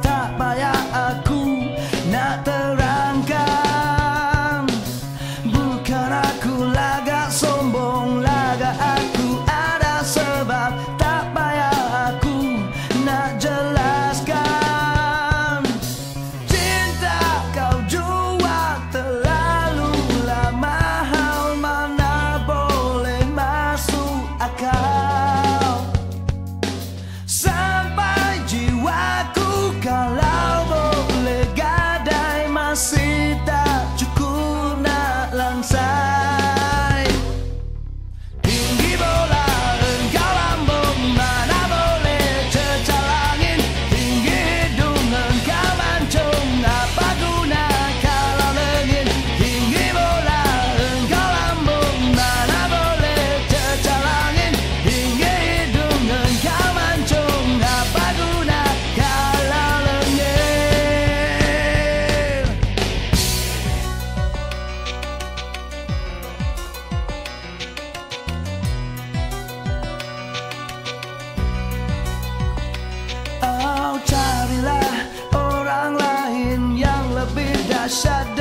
Tak payah aku nak ter I shut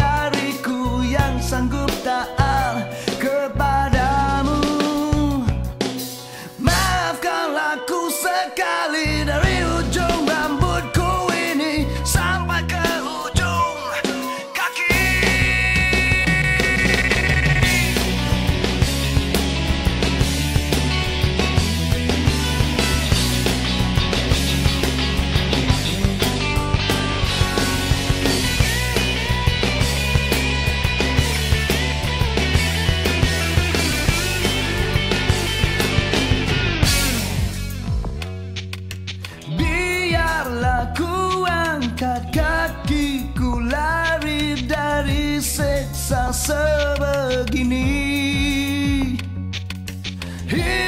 Here